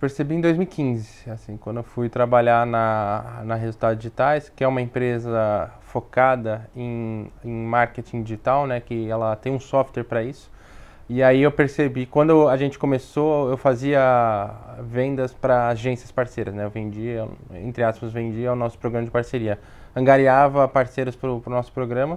percebi em 2015, assim, quando eu fui trabalhar na, na Resultados Digitais, que é uma empresa focada em, em marketing digital, né, que ela tem um software para isso. E aí eu percebi, quando a gente começou, eu fazia vendas para agências parceiras, né? Eu vendia, entre aspas, vendia o nosso programa de parceria. Angariava parceiros para o pro nosso programa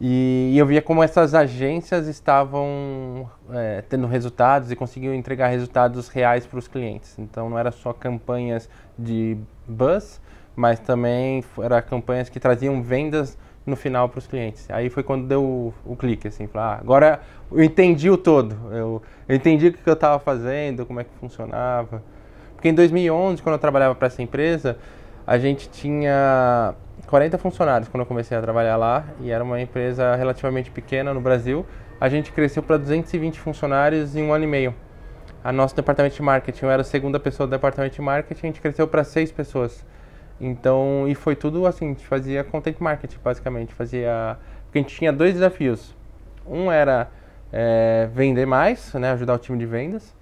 e, e, eu via como essas agências estavam é, tendo resultados e conseguiam entregar resultados reais para os clientes. Então não era só campanhas de buzz, mas também eram campanhas que traziam vendas no final para os clientes. Aí foi quando deu o, o clique, assim, falar, ah, agora eu entendi o todo, eu, eu entendi o que eu estava fazendo, como é que funcionava. Porque em 2011, quando eu trabalhava para essa empresa, a gente tinha 40 funcionários quando eu comecei a trabalhar lá e era uma empresa relativamente pequena no Brasil. A gente cresceu para 220 funcionários em um ano e meio. A nosso departamento de marketing, eu era a segunda pessoa do departamento de marketing, a gente cresceu para seis pessoas. Então, e foi tudo assim, a gente fazia content marketing basicamente, fazia... Porque a gente tinha dois desafios. Um era é, vender mais, né, ajudar o time de vendas.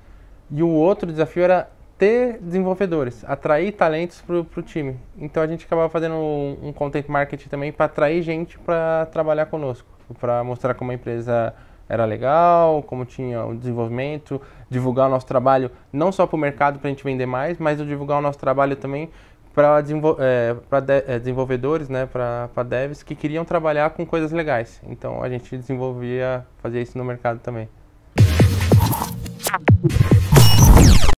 E o outro desafio era ter desenvolvedores, atrair talentos para o time. Então a gente acabava fazendo um, um content marketing também para atrair gente para trabalhar conosco, para mostrar como a empresa era legal, como tinha o desenvolvimento, divulgar o nosso trabalho não só para o mercado para a gente vender mais, mas divulgar o nosso trabalho também para é, de, é, desenvolvedores, né, para devs que queriam trabalhar com coisas legais. Então a gente desenvolvia, fazia isso no mercado também.